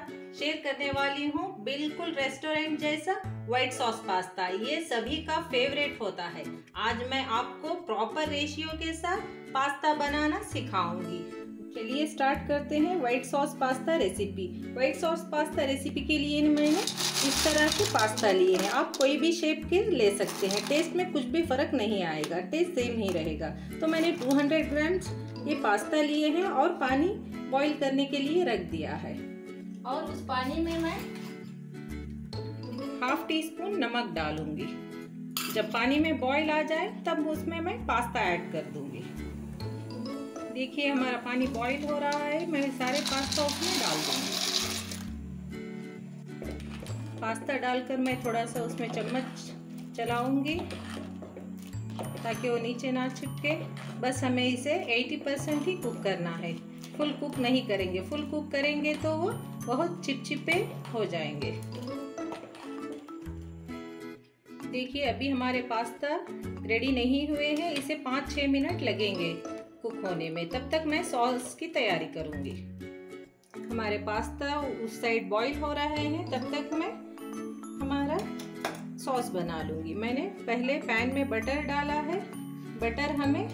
साथ शेयर करने वाली हूँ। बिल्कुल रेस्टोरेंट जैसा व्हाइट सॉस पास्ता ये सभी का फेवरेट होता है। आज मैं आपको प्रॉपर रेशियो के साथ पास्ता बनाना सिखाऊँगी। चलिए स्टार्ट करते हैं white sauce pasta recipe white sauce pasta recipe के लिए मैंने इस तरह के पास्ता लिए हैं। आप कोई भी शेप के ले सकते हैं। टेस्ट में कुछ भी फ़र्क नहीं आएगा। टेस्ट सेम ही रहेगा। तो मैंने 200 ग्राम्स ये पास्ता लिए हैं और पानी बॉईल करने के लिए रख दिया है। और उस पानी में मैं हाफ़ टी स्पून नमक डालूँगी। जब पानी में बॉईल आ जाए, तब उसमें मैं पास्ता ऐड कर दूँगी। देखिए, हमारा पानी बॉईल हो रहा है। मैं सारे पास्ता उसमें डाल दूँगी। पास्ता डालकर मैं थोड़ा सा उसमें चम्मच चलाऊँगी ताकि वो नीचे ना चिपके। बस हमें इसे 80 परसेंट ही कुक करना है। फुल कुक नहीं करेंगे। फुल कुक करेंगे तो वो बहुत चिपचिपे हो जाएँगे। देखिए, अभी हमारे पास्ता रेडी नहीं हुए हैं, इसे पाँच छः मिनट लगेंगे कुक होने में। तब तक मैं सॉस की तैयारी करूँगी। हमारे पास्ता उस साइड बॉईल हो रहे हैं, तब तक मैं हमारा सॉस बना लूँगी। मैंने पहले पैन में बटर डाला है। बटर हमें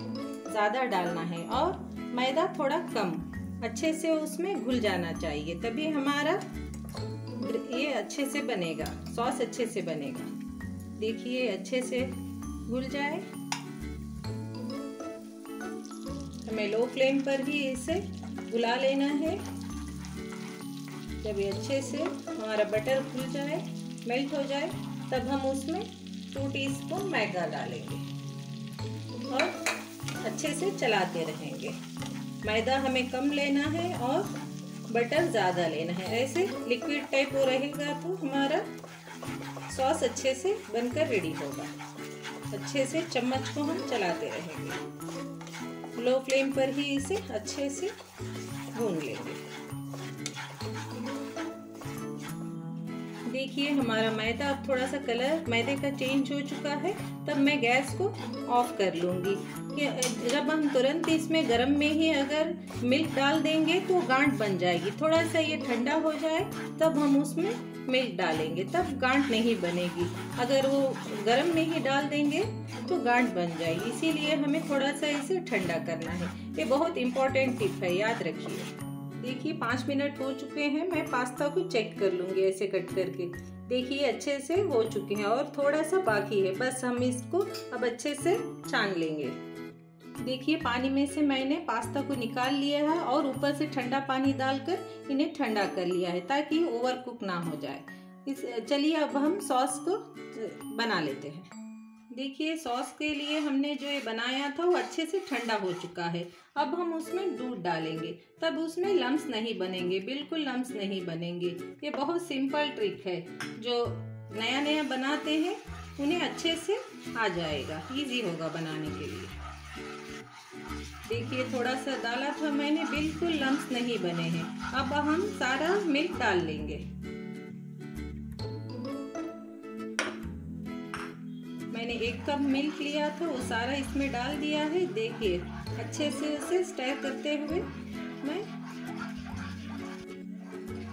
ज़्यादा डालना है और मैदा थोड़ा कम अच्छे से उसमें घुल जाना चाहिए, तभी हमारा ये अच्छे से बनेगा, सॉस अच्छे से बनेगा। देखिए, अच्छे से घुल जाए। हमें लो फ्लेम पर ही इसे बुला लेना है। जब ये अच्छे से हमारा बटर घुल जाए, मेल्ट हो जाए, तब हम उसमें टू टीस्पून मैदा डालेंगे और अच्छे से चलाते रहेंगे। मैदा हमें कम लेना है और बटर ज़्यादा लेना है। ऐसे लिक्विड टाइप वो रहेगा तो हमारा सॉस अच्छे से बनकर रेडी होगा। अच्छे से चम्मच को हम चलाते रहेंगे। लो फ्लेम पर ही इसे अच्छे से देखिए हमारा मैदा, अब थोड़ा सा कलर मैदे का चेंज हो चुका है, तब मैं गैस को ऑफ़ कर लूँगी। जब हम तुरंत इसमें गरम में ही अगर मिल्क डाल देंगे तो गांठ बन जाएगी। थोड़ा सा ये ठंडा हो जाए, तब हम उसमें मिल्क डालेंगे, तब गांठ नहीं बनेगी। अगर वो गरम में ही डाल देंगे तो गांठ बन जाएगी। इसीलिए हमें थोड़ा सा इसे ठंडा करना है। ये बहुत इंपॉर्टेंट टिप है, याद रखिए। देखिए, पाँच मिनट हो चुके हैं, मैं पास्ता को चेक कर लूँगी ऐसे कट करके। देखिए, अच्छे से हो चुके हैं और थोड़ा सा बाकी है, बस हम इसको अब अच्छे से छान लेंगे। देखिए, पानी में से मैंने पास्ता को निकाल लिया है और ऊपर से ठंडा पानी डालकर इन्हें ठंडा कर लिया है ताकि ओवर कुक ना हो जाए। इस, चलिए अब हम सॉस को बना लेते हैं। देखिए, सॉस के लिए हमने जो ये बनाया था, वो अच्छे से ठंडा हो चुका है। अब हम उसमें दूध डालेंगे। तब उसमें लम्स नहीं बनेंगे, बिल्कुल लम्स नहीं बनेंगे। ये बहुत सिंपल ट्रिक है। जो नया नया बनाते हैं, उन्हें अच्छे से आ जाएगा। इजी होगा बनाने के लिए। देखिए थोड़ा सा डाला था मैंने, बिल्कुल लम्स नहीं बने हैं। अब हम सारा मिल्क डाल लेंगे। मैंने एक कप मिल्क लिया था, वो सारा इसमें डाल दिया है। देखिए, अच्छे से उसे स्टर करते हुए मैं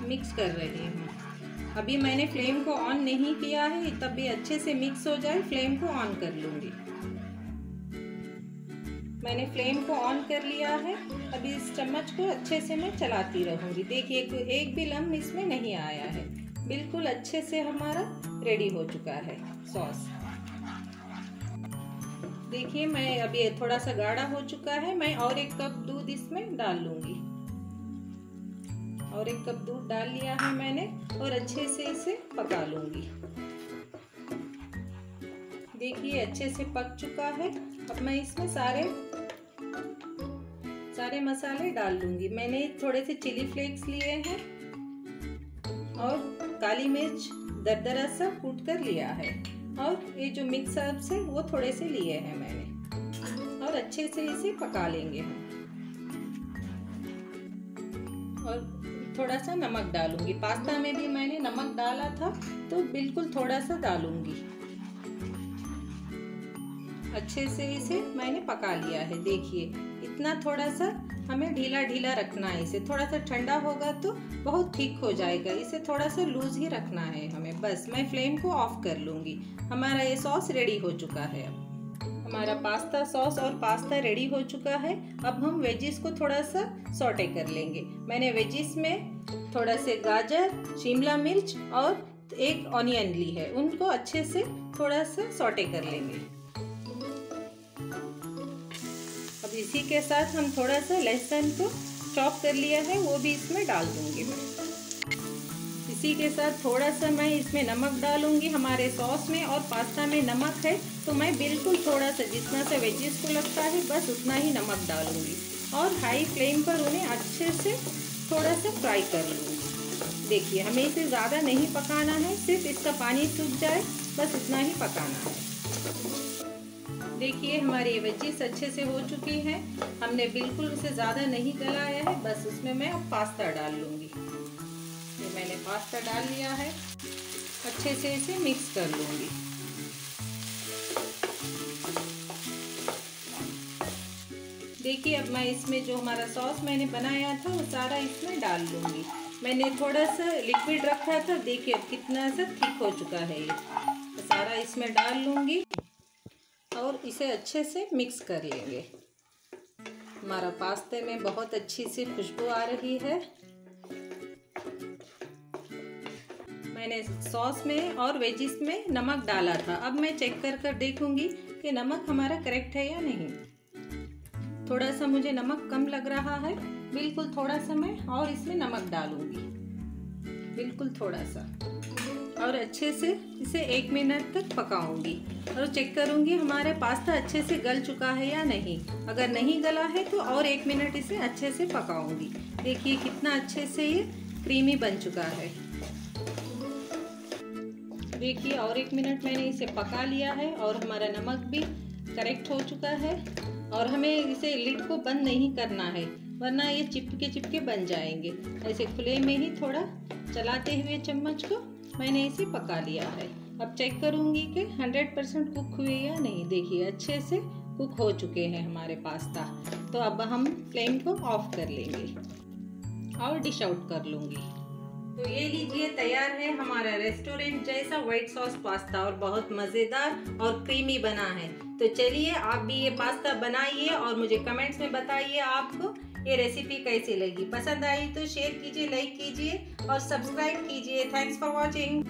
मिक्स कर रही हूँ। अभी मैंने फ्लेम को ऑन नहीं किया है, तब भी अच्छे से मिक्स हो जाए फ्लेम को ऑन कर लूँगी। मैंने फ्लेम को ऑन कर लिया है। अभी इस चम्मच को अच्छे से मैं चलाती रहूँगी। देखिए एक भी लम्ब इसमें नहीं आया है। बिल्कुल अच्छे से हमारा रेडी हो चुका है सॉस देखिए, मैं अभी थोड़ा सा गाढ़ा हो चुका है, मैं और एक कप दूध इसमें डाल लूँगी। और एक कप दूध डाल लिया है मैंने और अच्छे से इसे पका लूँगी। देखिए, अच्छे से पक चुका है। अब मैं इसमें सारे सारे मसाले डाल लूँगी। मैंने थोड़े से चिली फ्लेक्स लिए हैं और काली मिर्च दरदरा सा कूट कर लिया है। और ये जो मिक्स हर्ब्स है, वो थोड़े से लिए हैं मैंने। और अच्छे से इसे पका लेंगे हम। और थोड़ा सा नमक डालूँगी। पास्ता में भी मैंने नमक डाला था तो बिल्कुल थोड़ा सा डालूँगी। अच्छे से इसे मैंने पका लिया है। देखिए, इतना थोड़ा सा हमें ढीला ढीला रखना है इसे। थोड़ा सा ठंडा होगा तो बहुत ठीक हो जाएगा। इसे थोड़ा सा लूज ही रखना है हमें। बस, मैं फ्लेम को ऑफ़ कर लूँगी। हमारा ये सॉस रेडी हो चुका है अब। हमारा पास्ता सॉस और पास्ता रेडी हो चुका है। अब हम वेजिस को थोड़ा सा सोटे कर लेंगे। मैंने वेजिस में थोड़ा से गाजर, शिमला मिर्च और एक ऑनियन ली है। उनको अच्छे से थोड़ा सा सोटे कर लेंगे। इसी के साथ हम थोड़ा सा लहसुन को चॉप कर लिया है, वो भी इसमें डाल दूँगी मैं। इसी के साथ थोड़ा सा मैं इसमें नमक डालूँगी हमारे सॉस में, और पास्ता में नमक है तो मैं बिल्कुल थोड़ा सा जितना सा वेजिस को लगता है, बस उतना ही नमक डालूँगी। और हाई फ्लेम पर उन्हें अच्छे से थोड़ा सा फ्राई कर लूँगी। देखिए, हमें इसे ज़्यादा नहीं पकाना है, सिर्फ़ इसका पानी सूख जाए, बस उतना ही पकाना है। देखिए, हमारी वेजिस अच्छे से हो चुकी है। हमने बिल्कुल उसे ज़्यादा नहीं गलाया है, बस उसमें मैं अब पास्ता डाल लूँगी। ये मैंने पास्ता डाल लिया है। अच्छे से इसे मिक्स कर लूँगी। देखिए, अब मैं इसमें जो हमारा सॉस मैंने बनाया था, वो सारा इसमें डाल लूँगी। मैंने थोड़ा सा लिक्विड रखा था, देखिए अब कितना सा थिक हो चुका है ये। तो सारा इसमें डाल लूँगी। और इसे अच्छे से मिक्स कर लेंगे। हमारा पास्ते में बहुत अच्छी सी खुशबू आ रही है। मैंने सॉस में और वेजिस में नमक डाला था। अब मैं चेक कर कर देखूँगी कि नमक हमारा करेक्ट है या नहीं। थोड़ा सा मुझे नमक कम लग रहा है। बिल्कुल थोड़ा सा मैं और इसमें नमक डालूँगी। बिल्कुल थोड़ा सा। और अच्छे से इसे एक मिनट तक पकाऊँगी। और चेक करूँगी हमारा पास्ता अच्छे से गल चुका है या नहीं। अगर नहीं गला है तो और एक मिनट इसे अच्छे से पकाऊँगी। देखिए कितना अच्छे से ये क्रीमी बन चुका है। देखिए और एक मिनट मैंने इसे पका लिया है और हमारा नमक भी करेक्ट हो चुका है। और हमें इसे लिड को बंद नहीं करना है, वरना ये चिपके चिपके बन जाएँगे। ऐसे खुले में ही थोड़ा चलाते हुए चम्मच को मैंने इसे पका लिया है। अब चेक करूँगी कि 100 परसेंट कुक हुए या नहीं। देखिए, अच्छे से कुक हो चुके हैं हमारे पास्ता। तो अब हम फ्लेम को ऑफ़ कर लेंगे और डिश आउट कर लूँगी। तो ये लीजिए, तैयार है हमारा रेस्टोरेंट जैसा व्हाइट सॉस पास्ता और बहुत मज़ेदार और क्रीमी बना है। तो चलिए, आप भी ये पास्ता बनाइए और मुझे कमेंट्स में बताइए आपको ये रेसिपी कैसी लगी? पसंद आई तो शेयर कीजिए लाइक कीजिए और सब्सक्राइब कीजिए। Thanks for watching